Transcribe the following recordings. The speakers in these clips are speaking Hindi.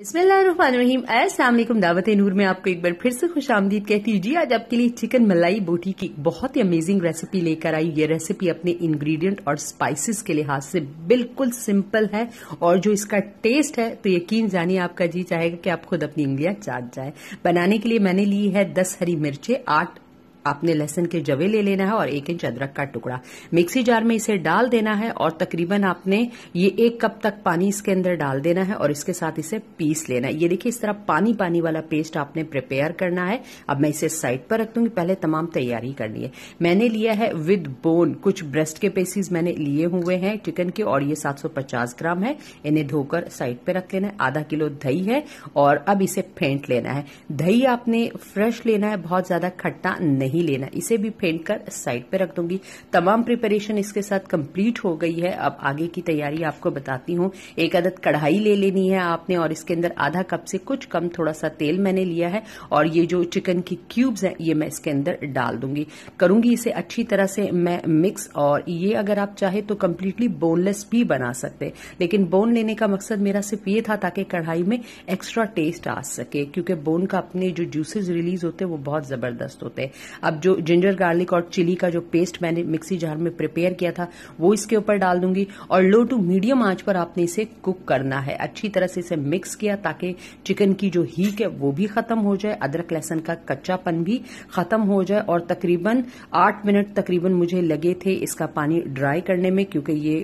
अस्सलाम दावत नूर। में आपको एक बार फिर से खुश आमदीद कहती हूँ। जी, आज आपके लिए चिकन मलाई बोटी की बहुत ही अमेजिंग रेसिपी लेकर आई ये रेसिपी अपने इंग्रेडिएंट और स्पाइसेस के लिहाज से बिल्कुल सिंपल है और जो इसका टेस्ट है तो यकीन जानिए आपका जी चाहेगा कि आप खुद अपनी उंगलियाँ चाट जाए। बनाने के लिए मैंने ली है दस हरी मिर्चें, आठ आपने लहसुन के जवे ले लेना है और एक इंच अदरक का टुकड़ा। मिक्सी जार में इसे डाल देना है और तकरीबन आपने ये एक कप तक पानी इसके अंदर डाल देना है और इसके साथ इसे पीस लेना है। ये देखिए, इस तरह पानी पानी वाला पेस्ट आपने प्रिपेयर करना है। अब मैं इसे साइड पर रख दूँगी। पहले तमाम तैयारी करनी है मैंने लिया है विद बोन। कुछ ब्रेस्ट के पीसीज मैंने लिए हुए हैं चिकन के और ये 750 ग्राम है। इन्हें धोकर साइड पे रख लेना है। आधा किलो दही है और अब इसे फेंट लेना है। दही आपने फ्रेश लेना है। बहुत ज़्यादा खट्टा नहीं नहीं लेना। इसे भी फेंट कर साइड पे रख दूँगी। तमाम प्रिपरेशन इसके साथ कंप्लीट हो गई है। अब आगे की तैयारी आपको बताती हूँ। एक अदद कढ़ाई ले लेनी है आपने और इसके अंदर आधा कप से कुछ कम थोड़ा सा तेल मैंने लिया है और ये जो चिकन की क्यूब्स हैं, ये मैं इसके अंदर डाल दूँगी। करूँगी इसे अच्छी तरह से मैं मिक्स और ये अगर आप चाहे तो कम्प्लीटली बोनलेस भी बना सकते लेकिन बोन लेने का मकसद मेरा सिर्फ़ ये था ताकि कढ़ाई में एक्स्ट्रा टेस्ट आ सके, क्योंकि बोन का अपने जो जूसेस रिलीज़ होते हैं वो बहुत ज़बरदस्त होते हैं। अब जो जिंजर गार्लिक और चिली का जो पेस्ट मैंने मिक्सी जार में प्रिपेयर किया था, वो इसके ऊपर डाल दूँगी और लो टू मीडियम आँच पर आपने इसे कुक करना है। अच्छी तरह से इसे मिक्स किया ताकि चिकन की जो हीक है, वो भी खत्म हो जाए, अदरक लहसन का कच्चापन भी खत्म हो जाए और तकरीबन आठ मिनट तकरीबन मुझे लगे थे इसका पानी ड्राई करने में, क्योंकि ये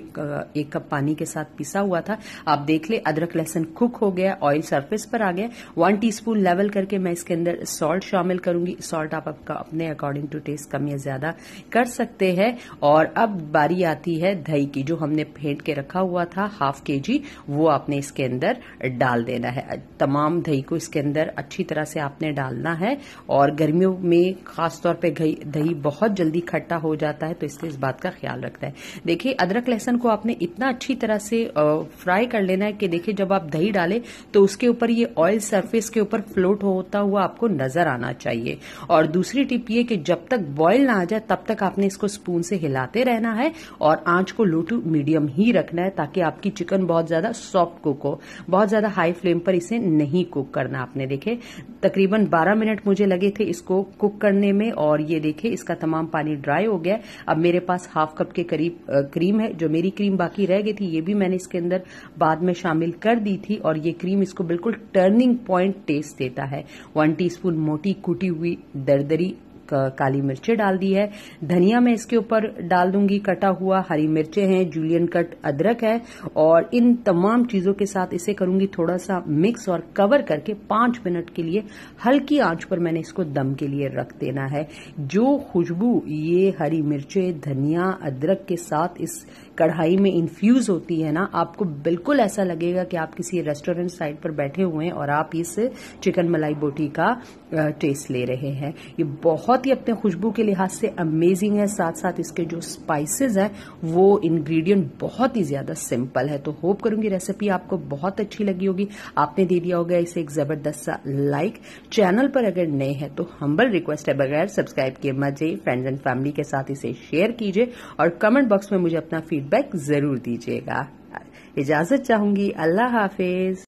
एक कप पानी के साथ पिसा हुआ था। आप देख ले, अदरक लहसन कुक हो गया ऑयल सरफेस पर आ गया। वन टीस्पून लेवल करके मैं इसके अंदर सॉल्ट शामिल करूँगी। सॉल्ट आप आपका अपने अकॉर्डिंग टू टेस्ट कम या ज़्यादा कर सकते हैं। और अब बारी आती है दही की, जो हमने फेंट के रखा हुआ था, हाफ़ के जी वो आपने इसके अंदर डाल देना है। तमाम दही को इसके अंदर अच्छी तरह से आपने डालना है। और गर्मियों में खासतौर पर दही बहुत जल्दी खट्टा हो जाता है तो इसलिए इस बात का ख्याल रखता है। देखिए, अदरक, लहसन को आपने इतना अच्छी तरह से फ्राई कर लेना है कि देखिए, जब आप दही डालें तो उसके ऊपर ये ऑयल सरफेस के ऊपर फ्लोट होता हुआ आपको नज़र आना चाहिए। और दूसरी टिप ये कि जब तक बॉयल ना आ जाए, तब तक आपने इसको स्पून से हिलाते रहना है और आँच को लो टू मीडियम ही रखना है ताकि आपकी चिकन बहुत ज़्यादा सॉफ्ट कुक हो। बहुत ज़्यादा हाई फ्लेम पर इसे नहीं कुक करना आपने देखे। तकरीबन 12 मिनट मुझे लगे थे इसको कुक करने में और ये देखे, इसका तमाम पानी ड्राई हो गया। अब मेरे पास हाफ़ कप के करीब क्रीम है, जो मेरी क्रीम बाकी रह गई थी, ये भी मैंने इसके अंदर बाद में शामिल कर दी थी और ये क्रीम इसको बिल्कुल टर्निंग पॉइंट टेस्ट देता है। वन टीस्पून मोटी कुटी हुई दरदरी काली मिर्चें डाल दी है। धनिया मैं इसके ऊपर डाल दूँगी। कटा हुआ हरी मिर्चें हैं जूलियन कट अदरक है और इन तमाम चीज़ों के साथ इसे करूँगी थोड़ा सा मिक्स और कवर करके पाँच मिनट के लिए। हल्की आँच पर मैंने इसको दम के लिए रख देना है। जो खुशबू, ये हरी मिर्चें, धनिया, अदरक के साथ इस कढ़ाई में इन्फ्यूज होती है ना, आपको बिल्कुल ऐसा लगेगा कि आप किसी रेस्टोरेंट साइड पर बैठे हुए हैं और आप इस चिकन मलाई बोटी का टेस्ट ले रहे हैं। ये बहुत ही अपने खुशबू के लिहाज से अमेजिंग है। साथ साथ इसके जो स्पाइसेस हैं, वो इंग्रेडिएंट बहुत ही ज़्यादा सिंपल है। तो होप करूँगी रेसिपी आपको बहुत अच्छी लगी होगी। आपने दे दिया होगा इसे एक ज़बरदस्त सा लाइक चैनल पर अगर नए हैं तो हम्बल रिक्वेस्ट है बगैर सब्सक्राइब किए मज़े। फ्रेंड्स एंड फैमिली के साथ इसे शेयर कीजिए और कमेंट बॉक्स में मुझे अपना फीडबैक ज़रूर दीजिएगा। इजाज़त चाहूँगी। अल्लाह हाफिज।